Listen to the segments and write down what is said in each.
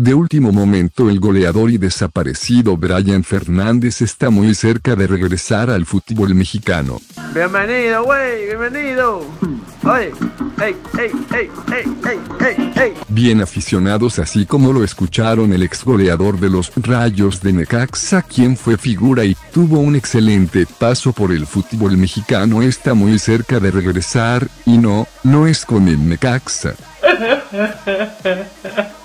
De último momento el goleador y desaparecido Brian Fernández está muy cerca de regresar al fútbol mexicano. Bienvenido, güey, bienvenido. Oye, hey, hey, hey, hey, hey, hey, Bien aficionados así como lo escucharon el ex goleador de los Rayos de Necaxa quien fue figura y tuvo un excelente paso por el fútbol mexicano está muy cerca de regresar, y no, no es con el Necaxa.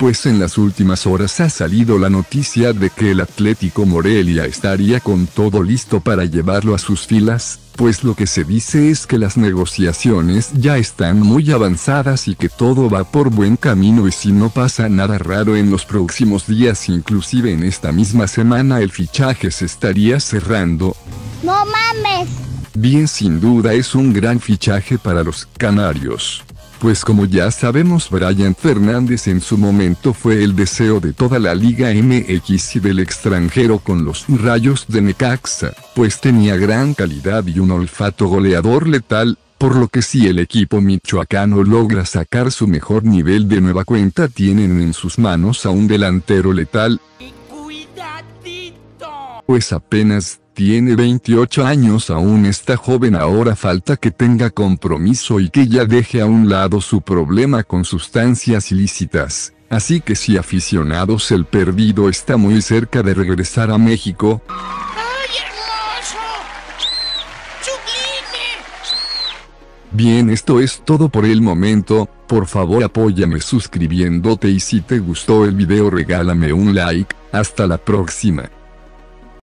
pues en las últimas horas ha salido la noticia de que el Atlético Morelia estaría con todo listo para llevarlo a sus filas, pues lo que se dice es que las negociaciones ya están muy avanzadas y que todo va por buen camino y si no pasa nada raro en los próximos días inclusive en esta misma semana el fichaje se estaría cerrando. No mames. Bien sin duda es un gran fichaje para los canarios pues como ya sabemos Brian Fernández en su momento fue el deseo de toda la Liga MX y del extranjero con los rayos de Necaxa, pues tenía gran calidad y un olfato goleador letal, por lo que si el equipo michoacano logra sacar su mejor nivel de nueva cuenta tienen en sus manos a un delantero letal, pues apenas tiene 28 años aún está joven ahora falta que tenga compromiso y que ya deje a un lado su problema con sustancias ilícitas. Así que si aficionados el perdido está muy cerca de regresar a México. ¡Ay, hermoso! Bien esto es todo por el momento, por favor apóyame suscribiéndote y si te gustó el video regálame un like, hasta la próxima.